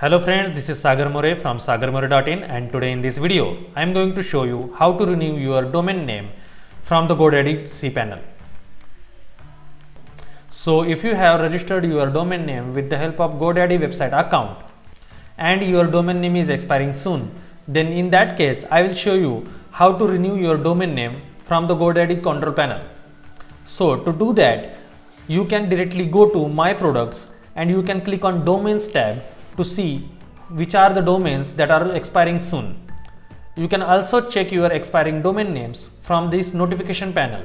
Hello friends, this is Sagar More from sagarmore.in and today in this video I am going to show you how to renew your domain name from the GoDaddy cPanel. So if you have registered your domain name with the help of GoDaddy website account and your domain name is expiring soon, then in that case I will show you how to renew your domain name from the GoDaddy control panel. So to do that, you can directly go to my products and you can click on domains tab to see which are the domains that are expiring soon. You can also check your expiring domain names from this notification panel.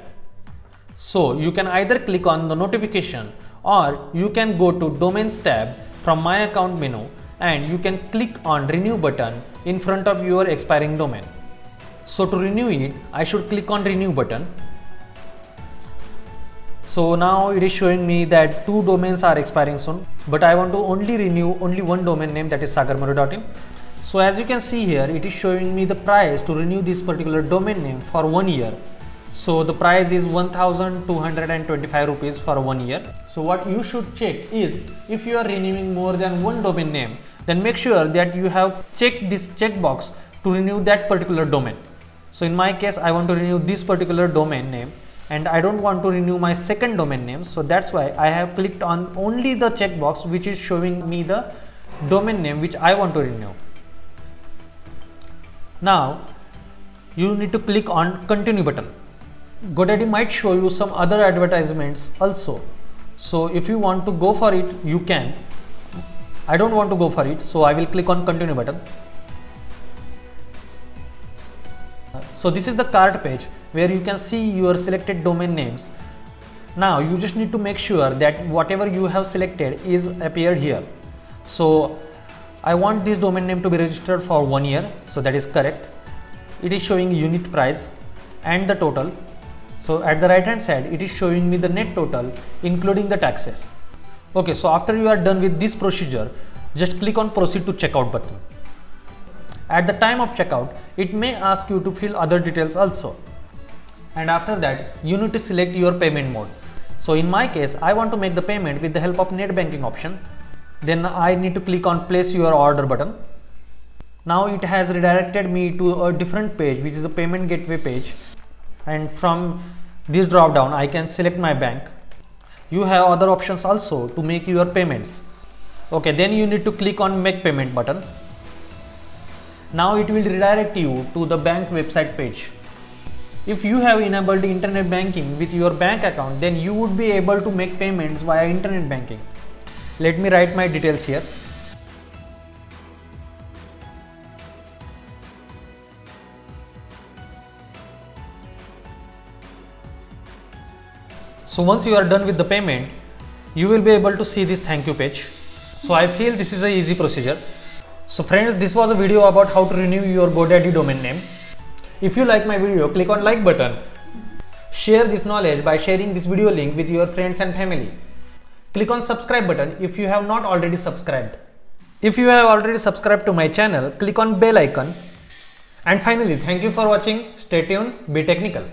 So you can either click on the notification or you can go to domains tab from my account menu and you can click on renew button in front of your expiring domain. So to renew it, I should click on renew button so now it is showing me that two domains are expiring soon, but I want to only renew only one domain name that is sagarmore.in. So as you can see here, it is showing me the price to renew this particular domain name for one year. So the price is 1225 rupees for one year. So what you should check is if you are renewing more than one domain name, then make sure that you have checked this checkbox to renew that particular domain. So in my case, I want to renew this particular domain name and I don't want to renew my second domain name. So that's why I have clicked on only the checkbox which is showing me the domain name which I want to renew. Now you need to click on continue button. GoDaddy might show you some other advertisements also. So if you want to go for it, you can. I don't want to go for it, so I will click on continue button. So this is the cart page where you can see your selected domain names. Now you just need to make sure that whatever you have selected is appeared here. So I want this domain name to be registered for one year. So that is correct. It is showing unit price and the total. So at the right hand side, it is showing me the net total including the taxes. Okay, so after you are done with this procedure, just click on proceed to checkout button. At the time of checkout, it may ask you to fill other details also and after that you need to select your payment mode. So in my case I want to make the payment with the help of net banking option. Then I need to click on place your order button. Now it has redirected me to a different page which is a payment gateway page and from this drop down I can select my bank. You have other options also to make your payments. Okay then you need to click on make payment button. Now it will redirect you to the bank website page. If you have enabled internet banking with your bank account, then you would be able to make payments via internet banking. Let me write my details here. So once you are done with the payment, you will be able to see this thank you page. So I feel this is a easy procedure. So friends, this was a video about how to renew your GoDaddy domain name. If you like my video, click on like button. Share this knowledge by sharing this video link with your friends and family. Click on subscribe button if you have not already subscribed. If you have already subscribed to my channel, click on bell icon. And finally, thank you for watching. Stay tuned, be technical.